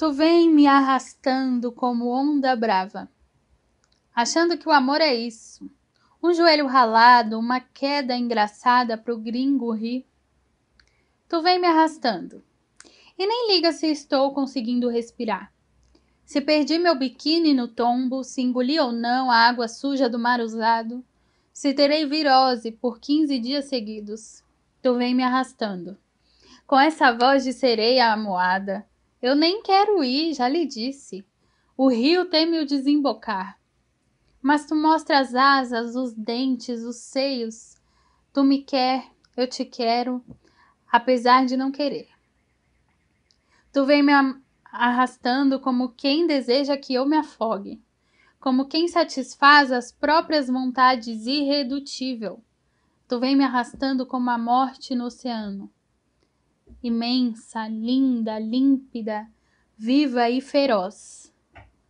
Tu vem me arrastando como onda brava, achando que o amor é isso. Um joelho ralado, uma queda engraçada pro gringo rir. Tu vem me arrastando. E nem liga se estou conseguindo respirar. Se perdi meu biquíni no tombo, se engoli ou não a água suja do mar usado, se terei virose por quinze dias seguidos, tu vem me arrastando. Com essa voz de sereia amoada, eu nem quero ir, já lhe disse. O rio teme o desembocar. Mas tu mostra as asas, os dentes, os seios. Tu me quer, eu te quero, apesar de não querer. Tu vem me arrastando como quem deseja que eu me afogue, como quem satisfaz as próprias vontades irredutível. Tu vem me arrastando como a morte no oceano. Imensa, linda, límpida, viva e feroz.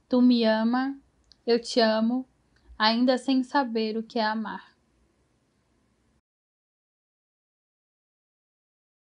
Tu me ama, eu te amo, ainda sem saber o que é amar.